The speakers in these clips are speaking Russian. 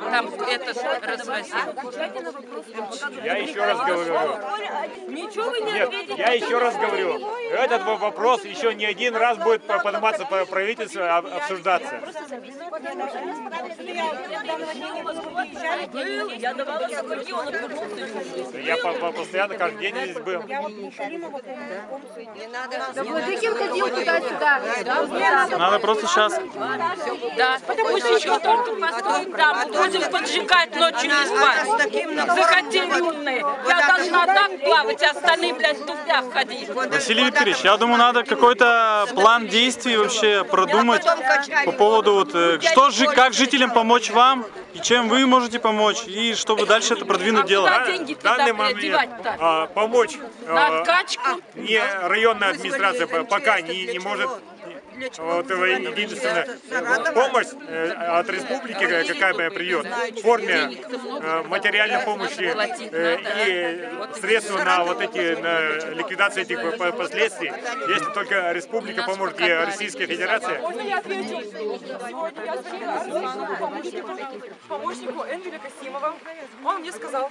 там этот развозил. Я еще раз говорю. Ничего вы не Нет, я еще раз говорю. Этот во- вопрос еще не один раз будет по- подниматься по правительству, об- обсуждаться. Был, я по- по- постоянно каждый день здесь был. Владыкин ходил туда-сюда. Надо просто сейчас Да, пусть еще только построим там, будем поджигать ночью не спать. Захотели умные. Я должна так плавать, а остальные, блядь, в туфлях ходить. Василий Викторович, я думаю, надо какой-то план действий вообще продумать по поводу вот, э, что же, как жителям помочь вам и чем вы можете помочь, и чтобы дальше это продвинуть дело. Куда деньги В данный момент а, помочь На а, откачку? не районная администрация по- пока не, не может вот единственная помощь э, от республики, э, какая бы придет, в форме э, материальной помощи э, и средства на вот эти на ликвидацию этих по- последствий, если только республика поможет и Российская Федерация. Можно я отвечу? Я Арслану, помощнику, помощнику Энгеля Касимова. Он мне сказал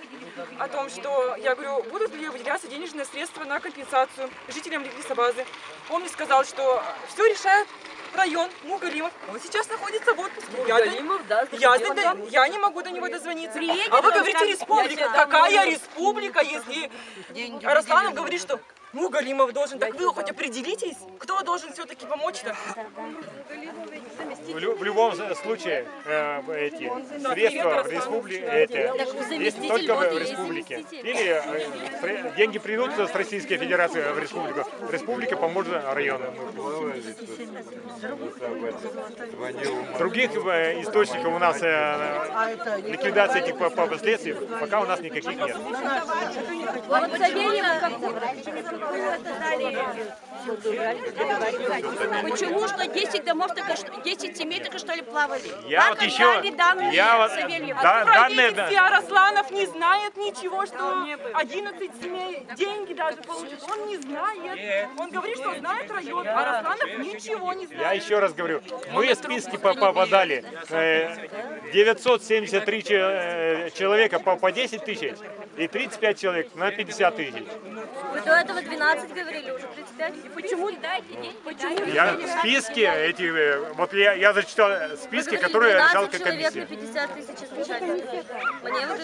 о том, что, я говорю, будут ли выделяться денежные средства на компенсацию жителям Лисабазы. Он мне сказал, что все решает район Мугалимов. Он сейчас находится в отпуске. Я до- Галимов, да, я, до- я не могу до него дозвониться. а вы говорите республика. Какая республика, если Арасланов говорит, что Мугалимов должен. Так вы хоть определитесь, кто должен все-таки помочь-то? В, лю- в любом случае э, эти средства в республике есть только в республике. Или э, деньги придут с Российской Федерации в республику, республика поможет району. Других э, источников у нас э, ликвидации этих по- по- последствий пока у нас никаких нет. Вот Почему что 10 домов, только что, 10 семей только что ли плавали? Я вот еще, я вот, да, данные, да, Арасланов не знает ничего, что 11 семей деньги даже получат. Он не знает. Он говорит, что знает район. А Арасланов ничего не Я знает. еще раз говорю, мы в списки по- попадали. э, 973 че- э, человека по, по 10 тысяч и 35 человек на 50 тысяч. Вы до этого 12 говорили, уже 35. Почему дайте деньги? Почему? Я в списке эти, э, вот я, я зачитал списки, которые решала 12 человек на комиссия. 50 тысяч изначально. Мне вы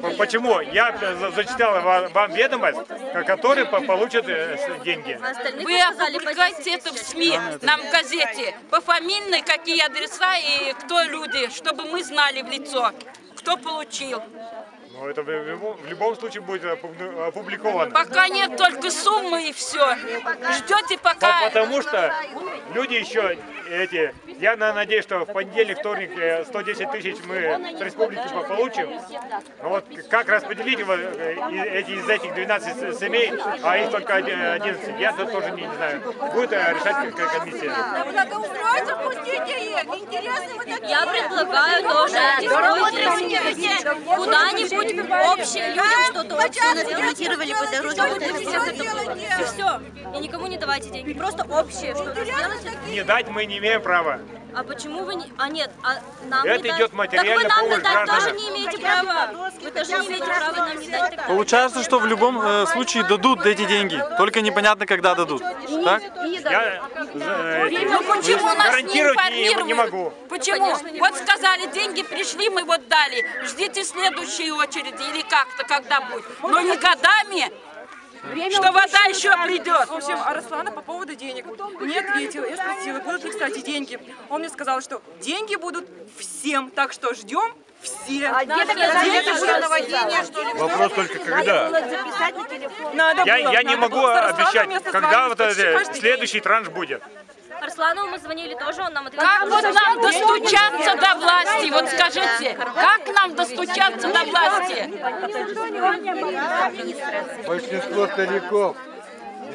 П- Почему? Я за- зачитал ва- вам ведомость, ко- которые по- получат э, деньги. Вы сказали по опубликуйте это в СМИ, нам в газете, пофамильно, какие адреса и кто люди, чтобы мы знали в лицо, кто получил. Но это в любом, в любом случае будет опубли- опубликовано. Пока нет только суммы и все. Ждете По- пока... Потому что люди еще эти, я на- надеюсь, что в понедельник, вторник э, 110 тысяч мы с республики по- получим. Вот как распределить его, э, эти, из этих 12 с- семей, а их только один- 11, я это тоже не, не знаю. Будет э, решать комиссия. Благоустройство пустите их, интересно вы такие. Я предлагаю тоже куда-нибудь общее людям что-то общее наремонтировали по дороге, вот это было. И все. И никому не давайте деньги. Просто общее что-то сделать. Не дать мы не имеем права. А почему вы не... А нет, а нам Это не дать- идет материальная Так вы нам помощь дать тоже не имеете права. Вы тоже не имеете права нам не дать. Так Получается, что в любом э, случае дадут эти деньги, только непонятно, когда дадут. Так? Я эти, Ну почему нас не информируют? не могу. Почему? Вот сказали, деньги пришли, мы вот дали. Ждите следующей очереди или как-то, когда будет. Но не годами, что вода еще придет. В общем, Араслана по поводу денег не ответил. Я спросила, будут ли, кстати, деньги. Он мне сказал, что деньги будут всем, так что ждем все. А Вопрос только когда. Надо Я, было, я не надо могу обещать, когда вот это следующий транш будет. Арсланову мы звонили тоже, он нам ответил. Как вот нам достучаться до власти? Вот скажите, как нам достучаться до власти? Большинство стариков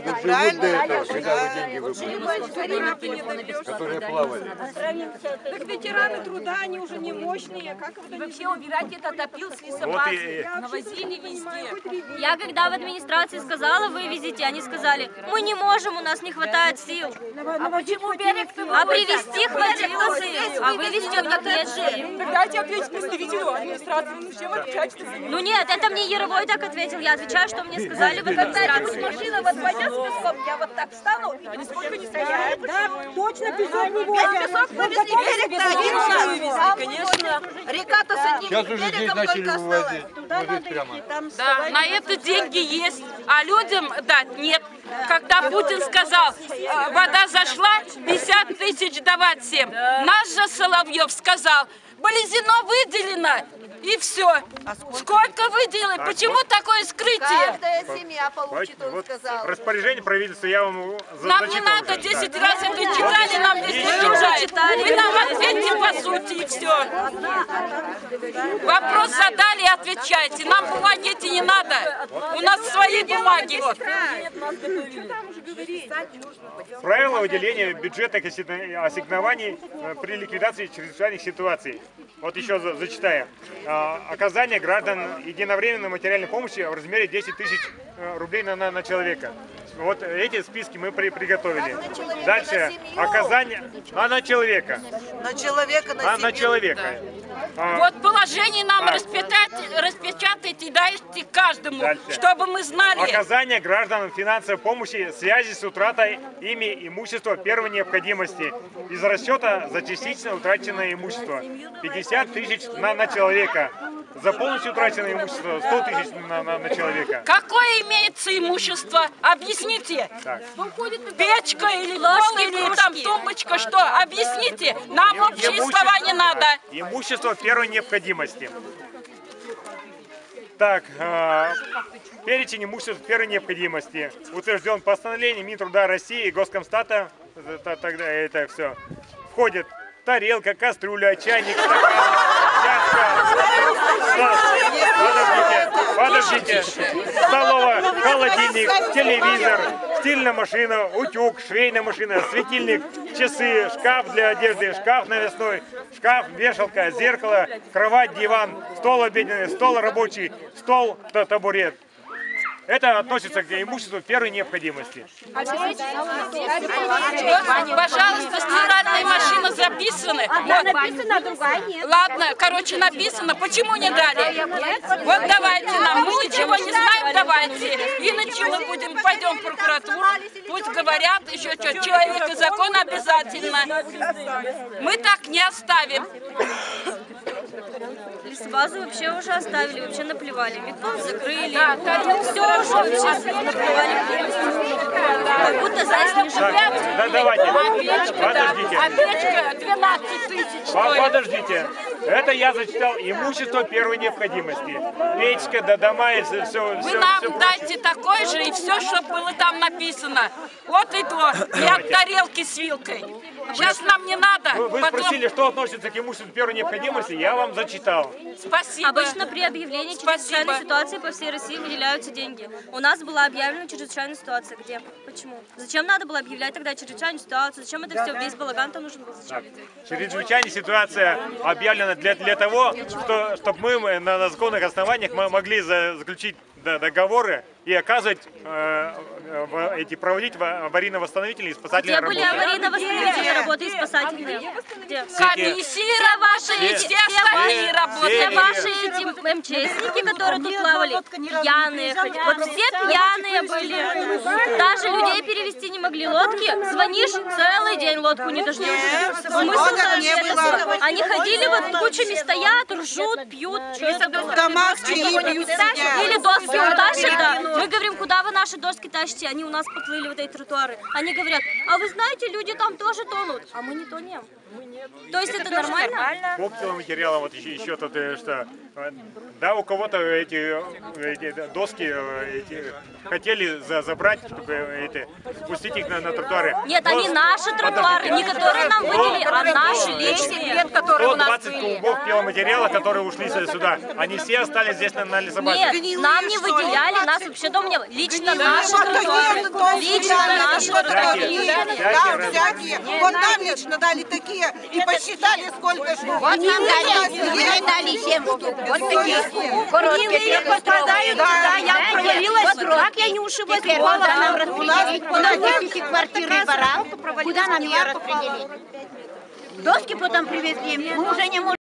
доживут до этого, когда вы деньги выплатите, которые плавали. Так ветераны труда, они уже не мощные. Как вы Вообще убирать этот опил с Вот лесопарка. и- Навозили везде. Я когда в администрации сказала, вывезите, они сказали, мы не можем, у нас не хватает сил. А почему берег А привезти хватило сил, а вывезти у них нет же. Так дайте ответить представителю администрации. Ну, чем вы отвечаете за Ну нет, это мне Яровой так ответил, я отвечаю, что мне сказали в администрации. машина вот пойдет с песком, я вот так встану. Они сколько не стоят? Да, точно песок не возят. Песок вывезли, берег на один час. Вывезли, конечно. Река-то с одним Сейчас уже здесь начали вывозить, вывозить прямо. Да, на это деньги есть, а людям дать нет. Когда Путин сказал, э, вода зашла, 50 тысяч давать всем. Наш же Соловьев сказал, Болезино выделено, и все. Сколько выделили? Почему такое скрытие? Каждая семья получит, он Вот сказал. распоряжение правительства я вам за- Нам не надо уже. 10 раз это читали, нам здесь не читали. Вы нам ответьте по сути и все. Вопрос задали и отвечайте. Нам бумаги эти не надо. У нас свои бумаги. Вот. Правила выделения бюджетных ассигн- ассигнований э, при ликвидации чрезвычайных ситуаций. Вот еще за- зачитаю. А, Оказание граждан единовременной материальной помощи в размере 10 тысяч э, рублей на, на человека. Вот эти списки мы при- приготовили. Дальше. Оказание а на человека. На человека, на А на человека. А, Вот положение нам А. распечатать, распечатать и дайте каждому, Дальше. чтобы мы знали. Оказание гражданам финансовой помощи в связи с утратой ими имущества первой необходимости из расчета за частично утраченное имущество 50 тысяч на, на человека. За полностью утраченное имущество 100 тысяч на, на, на человека. Какое имеется имущество? Объясните. Так. Печка или Ложки, пол, или там тумбочка, что? Объясните. Нам общие Имущество- слова не надо. Имущество первой необходимости. Так, э, перечень имущества первой необходимости утвержден постановлением Минтруда России и Госкомстата. Это, тогда это все. Входит тарелка, кастрюля, чайник, стакан. Подождите. Столовая, холодильник, телевизор, стильная машина, утюг, швейная машина, светильник, часы, шкаф для одежды, шкаф навесной, шкаф, вешалка, зеркало, кровать, диван, стол обеденный, стол рабочий, стол, та- табурет. Это относится к имуществу первой необходимости. Пожалуйста, стиральная машина записаны. Вот. а другая нет. Ладно, короче, написано. Почему не дали? Вот давайте нам. Мы ничего не знаем, давайте. Иначе мы будем, пойдем в прокуратуру. Пусть говорят еще что. Человек и закон обязательно. Мы так не оставим. Лесбазу вообще уже оставили, вообще наплевали. Метро закрыли. Да, тарелку Все уже вообще наплевали. Как будто заяц не Так, живет. да, давайте. А печка, да. Подождите. А печка 12 тысяч. Подождите. Это я зачитал имущество первой необходимости. Печка, да, дома и все, все, Вы нам дайте такой же и все, что было там написано. Вот и то. И от тарелки с вилкой. Сейчас нам не надо. Вы, вы Потом- спросили, что относится к имуществу первой необходимости, я вам зачитал. Спасибо. Обычно при объявлении чрезвычайной ситуации по всей России выделяются деньги. У нас была объявлена чрезвычайная ситуация. Где? Почему? Зачем надо было объявлять тогда чрезвычайную ситуацию? Зачем это все, весь балаган-то нужен был? Зачем? Чрезвычайная ситуация объявлена для, для того, что, чтобы мы на, законных основаниях мы могли за- заключить договоры и оказывать э, эти проводить аварийно-восстановительные и Где спасательные были работы. аварийно-восстановительные работы и спасательные? Где? Комиссии ваши все остальные Все работали. ваши эти МЧСники, которые тут плавали, пьяные, вот все пьяные были. Даже людей перевести не могли. Лодки, звонишь, целый день лодку не дождешься. Смысл. Они ходили вот кучами стоят, ржут, пьют. В домах чаи пьют. Или доски утащат, да. Мы говорим, куда вы наши доски тащите? Они у нас поплыли в эти тротуары. Они говорят, а вы знаете, люди там тоже тонут. А мы не тонем. То есть это нормально? По пиломатериалам вот еще, еще тут э, что, э, да, у кого-то эти, э, эти доски э, эти, хотели за- забрать, чтобы э, эти, пустить их на, на тротуары. Нет, Но- они наши тротуары, не которые нам выделили, а наши личные. До 20 кубов пиломатериала, которые ушли сюда- они все остались здесь на, на лесобазе. Нет, нам не выделяли, нас вообще дом не было. Лично наши тротуары. Лично наши тротуары. Да, всякие. Вот нам лично дали такие и посчитали, сколько штук. Вот нам дали, мне дали 7 штук. Вот такие. Короткие попадают туда, я провалилась. Как я не ушиблась Теперь куда нам распределить? У нас эти квартиры барак. Куда нам ее распределить? Доски потом привезли. Мы уже не можем.